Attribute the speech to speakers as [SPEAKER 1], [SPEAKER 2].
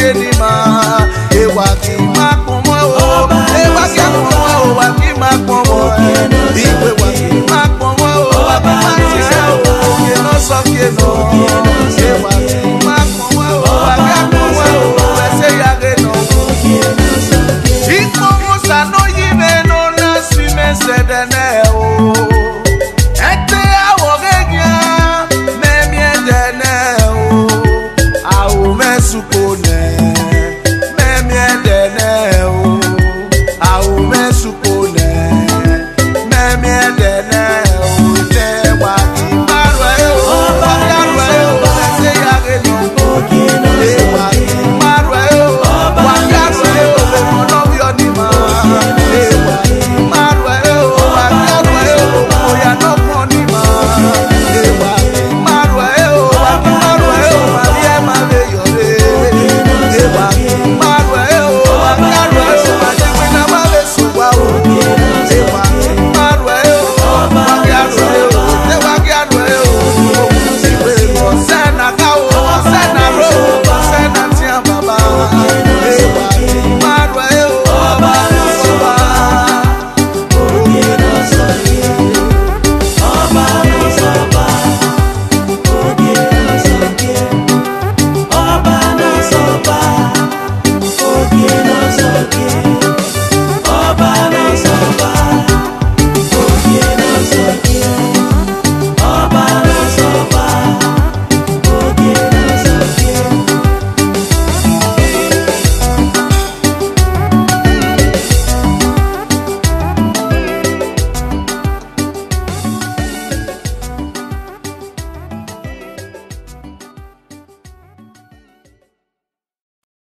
[SPEAKER 1] Eu aqui mà ewà.